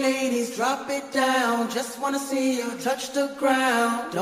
ladies, drop it down. Just wanna see you touch the ground. Don't